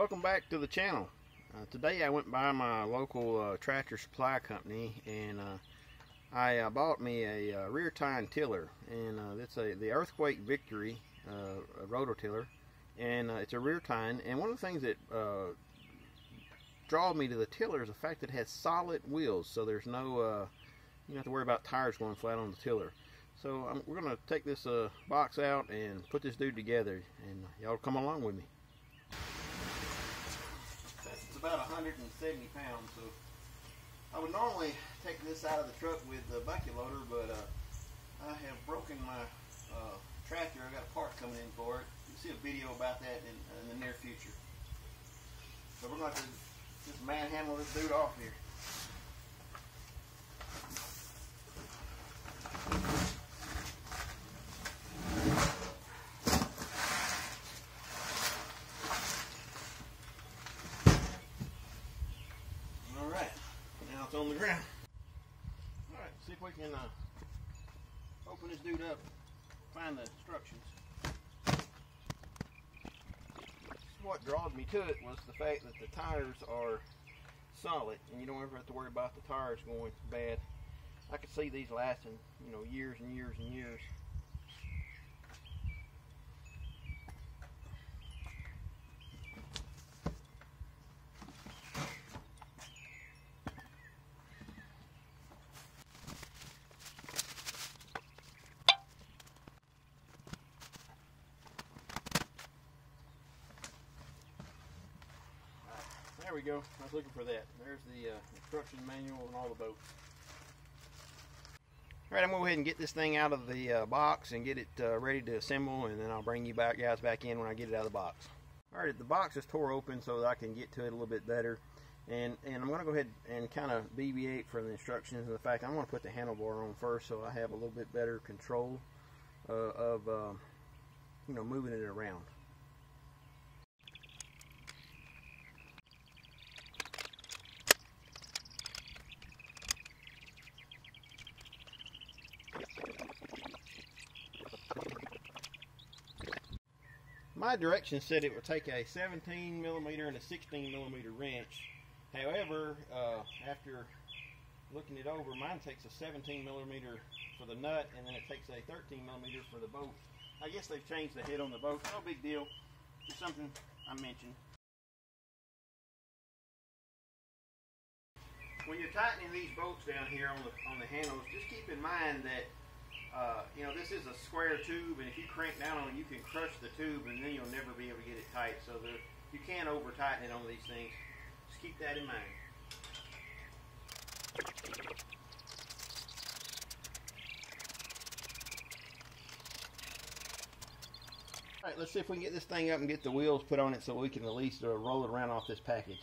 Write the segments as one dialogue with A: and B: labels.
A: Welcome back to the channel. Uh, today I went by my local uh, tractor supply company and uh, I uh, bought me a uh, rear tine tiller and uh, it's a the Earthquake Victory uh, rototiller and it's a rear tine and one of the things that draw me to the tiller is the fact that it has solid wheels so there's no you don't have to worry about tires going flat on the tiller. So um, we're going to take this box out and put this dude together and y'all come along with me about 170 pounds. So I would normally take this out of the truck with the bucket loader, but uh, I have broken my uh, tractor. I got a part coming in for it. You'll see a video about that in, in the near future. So we're going to just manhandle this dude off here. on the ground. Alright, see if we can uh, open this dude up, find the instructions. What draws me to it was the fact that the tires are solid and you don't ever have to worry about the tires going bad. I could see these lasting, you know, years and years and years. There we go. I was looking for that. There's the uh, instruction manual and all the boats. Alright, I'm going to go ahead and get this thing out of the uh, box and get it uh, ready to assemble and then I'll bring you back guys back in when I get it out of the box. Alright, the box is tore open so that I can get to it a little bit better. And, and I'm going to go ahead and kind of deviate from the instructions and the fact I'm going to put the handlebar on first so I have a little bit better control uh, of, uh, you know, moving it around. My directions said it would take a 17 millimeter and a 16 millimeter wrench. However, uh, after looking it over, mine takes a 17 millimeter for the nut, and then it takes a 13 millimeter for the bolt. I guess they've changed the head on the bolt. No big deal. Just something I mentioned. When you're tightening these bolts down here on the on the handles, just keep in mind that uh, you know, this is a square tube, and if you crank down on it, you can crush the tube, and then you'll never be able to get it tight. So you can't over tighten it on these things. Just keep that in mind. All right, let's see if we can get this thing up and get the wheels put on it so we can at least uh, roll it around off this package.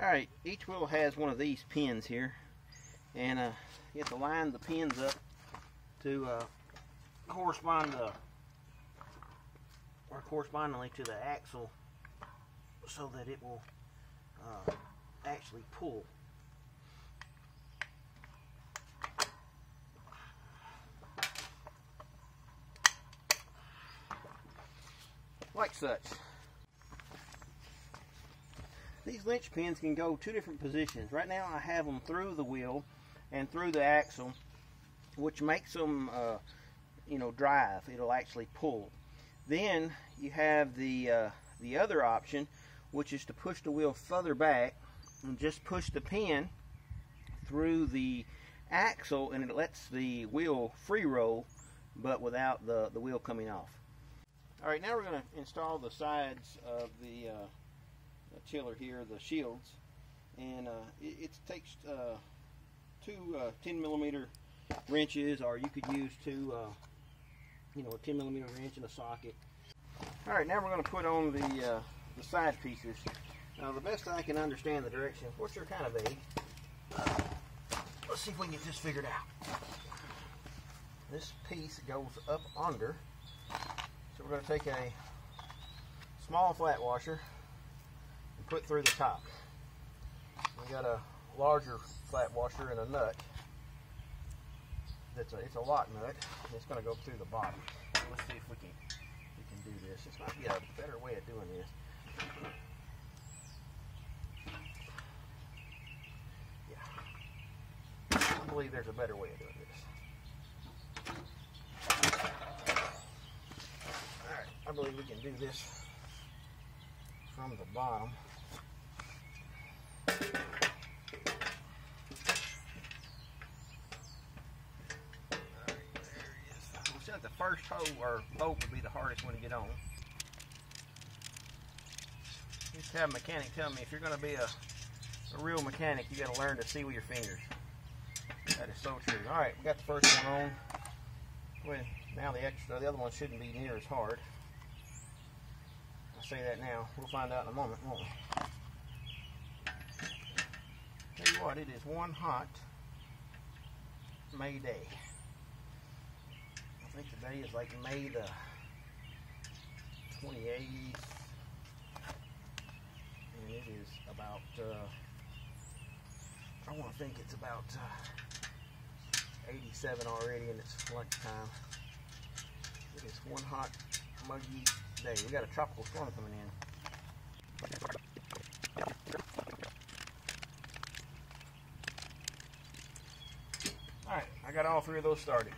A: Alright, each has one of these pins here. And uh, you have to line the pins up to uh, correspond to, or correspondingly to the axle so that it will uh, actually pull. Like such. These linch pins can go two different positions. Right now I have them through the wheel and through the axle, which makes them, uh, you know, drive. It'll actually pull. Then you have the, uh, the other option, which is to push the wheel further back and just push the pin through the axle and it lets the wheel free roll but without the, the wheel coming off. Alright, now we're going to install the sides of the uh, tiller here, the shields, and uh, it, it, takes uh, two uh, 10 millimeter wrenches, or you could use two, you know, a 10 millimeter wrench and a socket. All right, now we're going to put on the the side pieces. Now, the best I can understand the direction, which are kind of vague. let's see if we can get this figured out. This piece goes up under, so we're going to take a small flat washer put through the top. We got a larger flat washer and a nut. That's a, it's a lock nut. It's going to go through the bottom. Let's see if we can we can do this. This might be a better way of doing this. Yeah. I believe there's a better way of doing this. Alright, I believe we can do this from the bottom. The first hole or bolt would be the hardest one to get on. Just have a mechanic tell me if you're going to be a, a real mechanic, you got to learn to see with your fingers. That is so true. All right, we got the first one on. Well, now the extra, the other one shouldn't be near as hard. I say that now. We'll find out in a moment, won't we? Tell you what, it is one hot May day. I think today is like May the 28th. And it is about, uh, I want to think it's about uh, 87 already and it's lunchtime. It is one hot, muggy day. We got a tropical storm coming in. Alright, I got all three of those started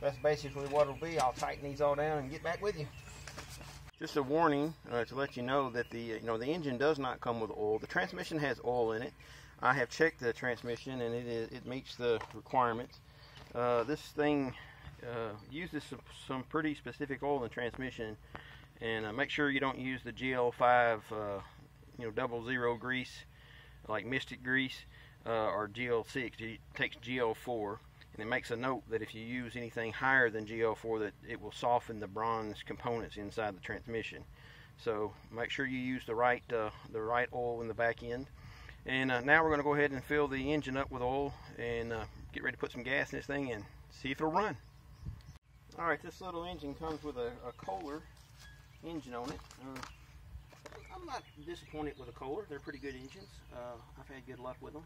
A: that's basically what it'll be. I'll tighten these all down and get back with you. Just a warning uh, to let you know that the you know the engine does not come with oil. The transmission has oil in it. I have checked the transmission and it is it meets the requirements. Uh, this thing uh, uses some, some, pretty specific oil in the transmission, and uh, make sure you don't use the GL5 uh, you know double zero grease like Mystik grease uh, or GL6. It takes GL4 and it makes a note that if you use anything higher than GL4 that it will soften the bronze components inside the transmission. So make sure you use the right uh, the right oil in the back end. And uh, now we're going to go ahead and fill the engine up with oil and uh, get ready to put some gas in this thing and see if it'll run. Alright this little engine comes with a, a Kohler engine on it. Uh, I'm not disappointed with the Kohler. They're pretty good engines. Uh, I've had good luck with them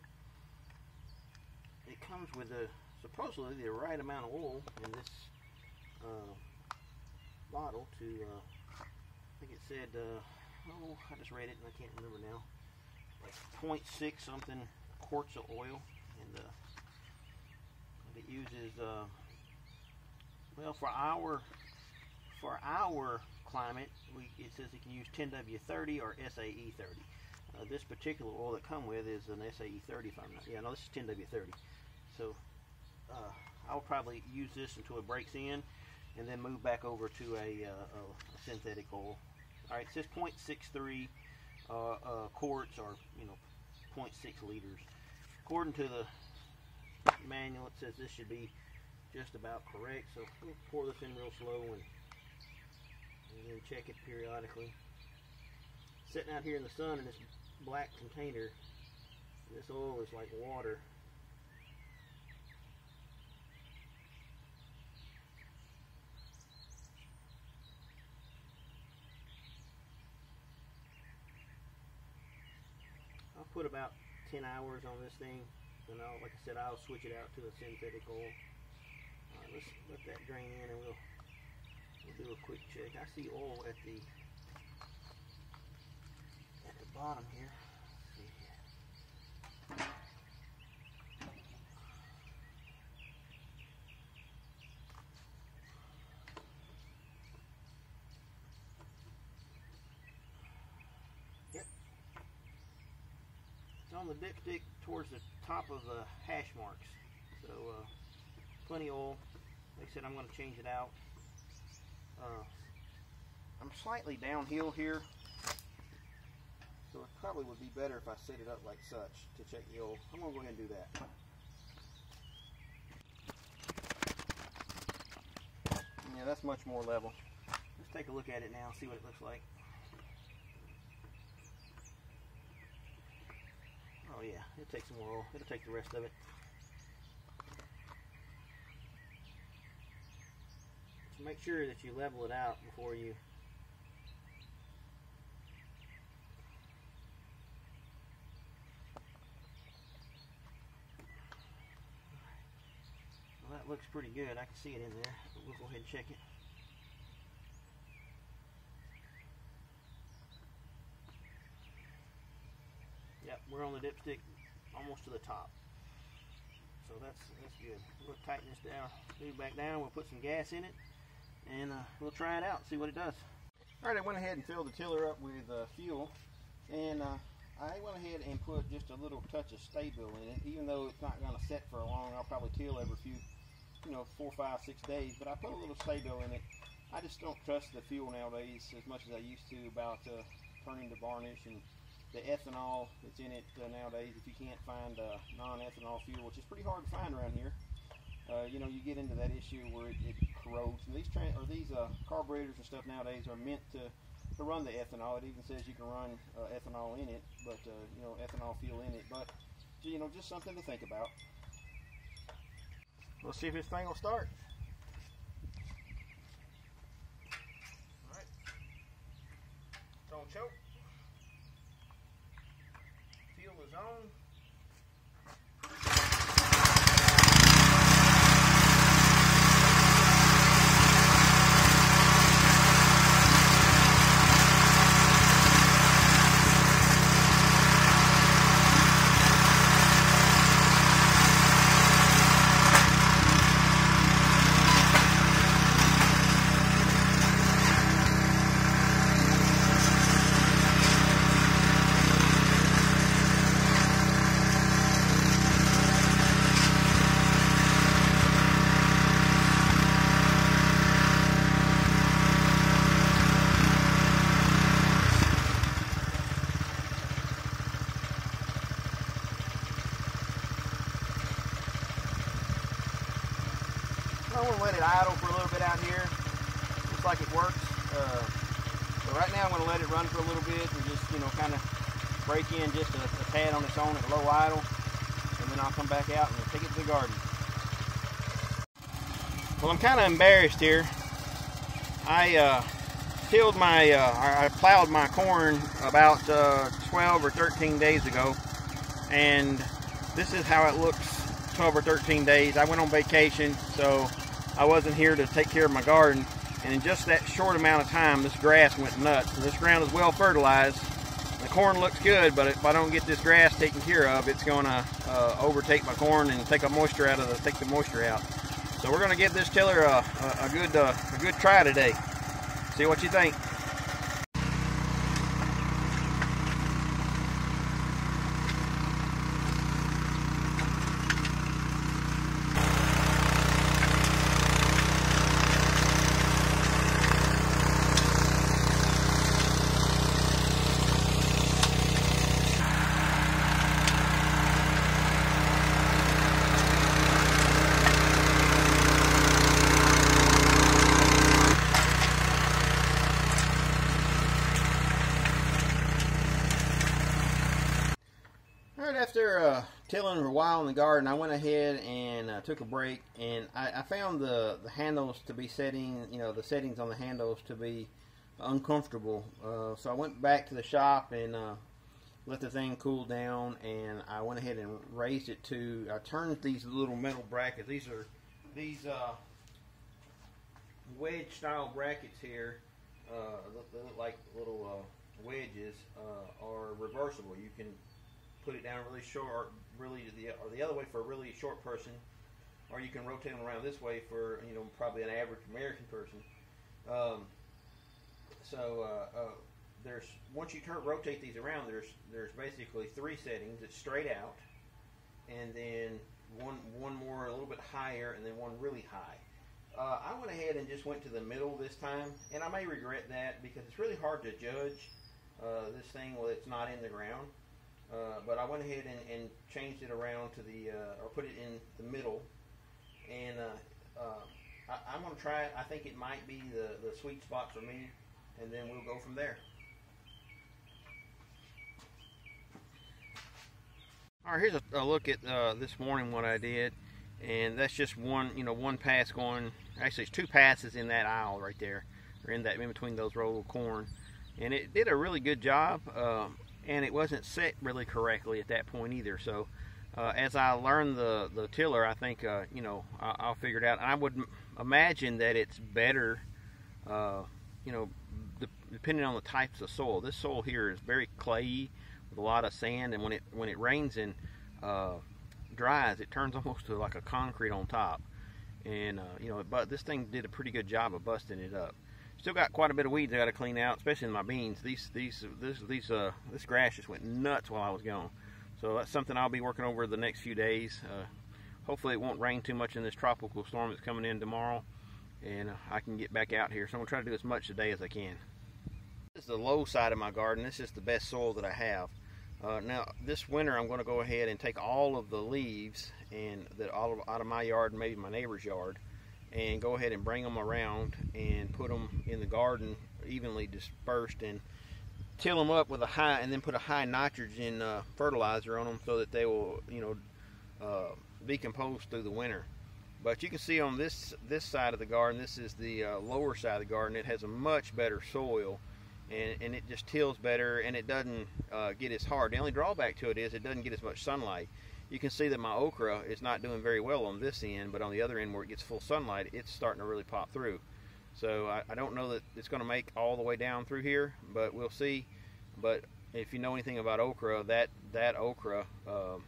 A: it comes with a supposedly the right amount of oil in this uh, bottle to, uh, I think it said, uh, oh, I just read it and I can't remember now, like 0.6 something quarts of oil, and uh, it uses, uh, well, for our for our climate, we, it says it can use 10W30 or SAE 30. Uh, this particular oil that come with is an SAE 30 if I'm not, yeah, no, this is 10W30. So uh, I'll probably use this until it breaks in and then move back over to a, uh, a synthetic oil. Alright, it says 0.63 uh, uh, quarts or, you know, 0.6 liters. According to the manual, it says this should be just about correct. So we'll pour this in real slow and, and then check it periodically. Sitting out here in the sun in this black container, this oil is like water. Put about 10 hours on this thing. And I'll, like I said, I'll switch it out to a synthetic oil. Alright, let's let that drain in and we'll, we'll do a quick check. I see oil at the at the bottom here. The dipstick towards the top of the hash marks. So uh, plenty of oil. Like I said, I'm going to change it out. Uh, I'm slightly downhill here, so it probably would be better if I set it up like such to check the oil. I'm going to go ahead and do that. Yeah, that's much more level. Let's take a look at it now, see what it looks like. Oh yeah, it'll take some more oil. It'll take the rest of it. So make sure that you level it out before you Well, that looks pretty good. I can see it in there. But we'll go ahead and check it. We're on the dipstick almost to the top. So that's that's good. We'll tighten this down, move back down. We'll put some gas in it, and uh, we'll try it out, see what it does. All right, I went ahead and filled the tiller up with uh, fuel, and uh, I went ahead and put just a little touch of Sta-Bil in it. Even though it's not going to set for a long, I'll probably till every few, you know, four, five, six days. But I put a little Sta-Bil in it. I just don't trust the fuel nowadays as much as I used to about uh, turning to varnish and the ethanol that's in it uh, nowadays. If you can't find uh, non-ethanol fuel, which is pretty hard to find around here, uh, you know, you get into that issue where it, it corrodes. And these or these uh, carburetors and stuff nowadays are meant to to run the ethanol. It even says you can run uh, ethanol in it, but uh, you know, ethanol fuel in it. But you know, just something to think about. Let's see if this thing will start. All right, don't choke. On. I want to let it idle for a little bit out here. Looks like it works. Uh, but right now I'm going to let it run for a little bit and just, you know, kind of break in just a, a on its own at low idle. And then I'll come back out and take it to the garden. Well, I'm kind of embarrassed here. I uh, tilled my, uh, I plowed my corn about uh, 12 or 13 days ago. And this is how it looks 12 or 13 days. I went on vacation, so I wasn't here to take care of my garden. And in just that short amount of time, this grass went nuts. So this ground is well fertilized. The corn looks good, but if I don't get this grass taken care of, it's going to uh, overtake my corn and take a moisture out of the take the moisture out. So we're going to give this tiller a, a, a good uh, a good try today. See what you think. All right, for a while in the garden, I went ahead and uh, took a break, and I, I found the, the handles to be setting, you know, the settings on the handles to be uncomfortable. Uh, so I went back to the shop and uh, let the thing cool down, and I went ahead and raised it to. I turned these little metal brackets. These are these uh, wedge style brackets here. Uh, they look like little uh, wedges are reversible. You can put it down really short, or really the or the other way for a really short person, or you can rotate them around this way for you know probably an average American person. Um, so uh, uh, there's once you turn rotate these around, there's there's basically three settings. It's straight out, and then one one more a little bit higher, and then one really high. Uh, I went ahead and just went to the middle this time, and I may regret that because it's really hard to judge uh, this thing when it's not in the ground. Uh, but I went ahead and, and changed it around to the, uh, or put it in the middle. And uh, uh, I, I'm going to try it. I think it might be the, the sweet spot for me. And then we'll go from there. All right, here's a, a look at uh, this morning what I did. And that's just one, you know, one pass going. Actually, it's two passes in that aisle right there, or in that in between those rows of corn. And it did a really good job. Um, and it wasn't set really correctly at that point either. So uh, as I learn the, the tiller, I think, uh, you know, I, will figure it out. I would imagine that it's better, uh, you know, depending on the types of soil. This soil here is very clayey with a lot of sand, and when it when it rains and uh, dries, it turns almost to like a concrete on top. And uh, you know, but this thing did a pretty good job of busting it up. Still got quite a bit of weeds I got to clean out, especially in my beans. These these this these uh this grass just went nuts while I was gone. So that's something I'll be working over the next few days. Uh, hopefully it won't rain too much in this tropical storm that's coming in tomorrow, and uh, I can get back out here. So I'm gonna try to do as much today as I can. This is the low side of my garden. This is the best soil that I have. Uh, now this winter I'm going to go ahead and take all of the leaves and that all of, out of my yard and maybe my neighbor's yard and go ahead and bring them around and put them in the garden evenly dispersed and till them up with a high and then put a high nitrogen uh, fertilizer on them so that they will you know uh, decompose through the winter. But you can see on this this side of the garden this is the uh, lower side of the garden it has a much better soil and, and it just tills better and it doesn't uh, get as hard the only drawback to it is it doesn't get as much sunlight you can see that my okra is not doing very well on this end, but on the other end where it gets full sunlight, it's starting to really pop through. So I, I don't know that it's going to make all the way down through here, but we'll see. But if you know anything about okra, that that okra um,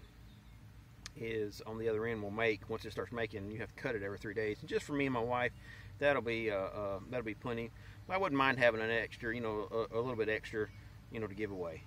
A: is on the other end will make once it starts making. You have to cut it every three days. And just for me and my wife, that'll be uh, uh, that'll be plenty. I wouldn't mind having an extra, you know, a, a little bit extra, you know, to give away.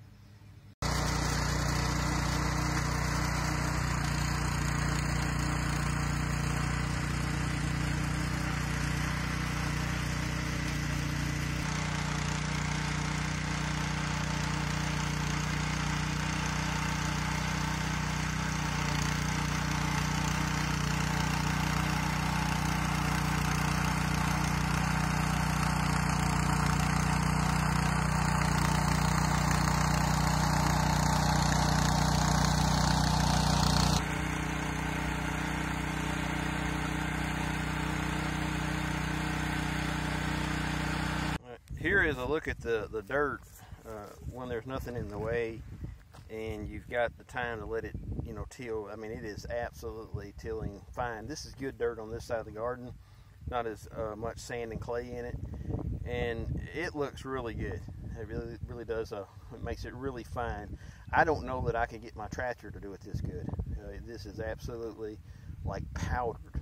A: Is a look at the, the dirt uh, when there's nothing in the way and you've got the time to let it, you know, till. I mean, it is absolutely tilling fine. This is good dirt on this side of the garden, not as uh, much sand and clay in it, and it looks really good. It really, really does. Uh, it makes it really fine. I don't know that I could get my tractor to do it this good. Uh, this is absolutely like powdered.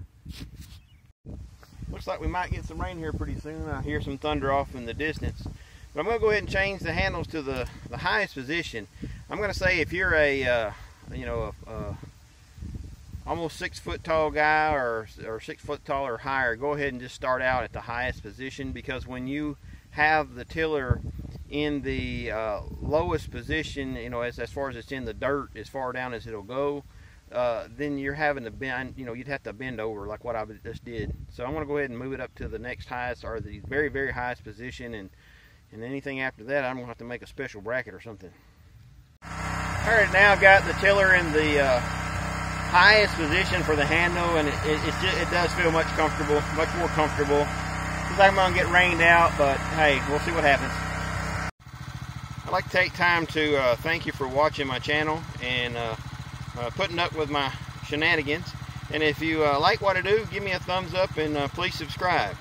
A: Looks like we might get some rain here pretty soon. I hear some thunder off in the distance. But I'm going to go ahead and change the handles to the, the highest position. I'm going to say if you're a, uh, you know, a, a almost six foot tall guy or, or six foot tall or higher, go ahead and just start out at the highest position because when you have the tiller in the uh, lowest position, you know, as, as far as it's in the dirt, as far down as it'll go, uh, then you're having to bend, you know, you'd have to bend over like what I just did. So I'm going to go ahead and move it up to the next highest or the very, very highest position. And, and anything after that, I'm going to have to make a special bracket or something. All right, now I've got the tiller in the uh, highest position for the handle, and it, it, just, it does feel much comfortable, much more comfortable. Looks like I'm going to get rained out, but hey, we'll see what happens. I'd like to take time to uh, thank you for watching my channel and uh, putting up with my shenanigans. And if you uh, like what I do, give me a thumbs up and uh, please subscribe.